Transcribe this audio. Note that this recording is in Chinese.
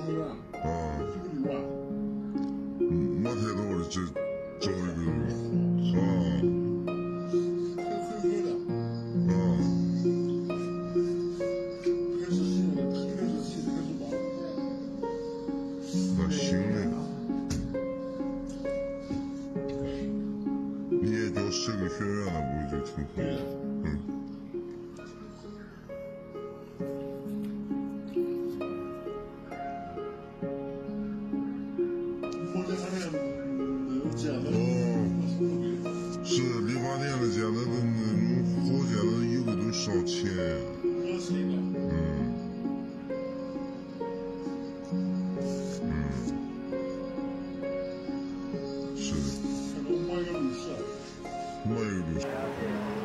啊，没太多的就找一个啊，啊，那行嘞，你也叫社个学院了，不就挺好是理发店的现在的那种好剪的一个都上千。嗯。嗯。是的。可能买个六十。卖个律师。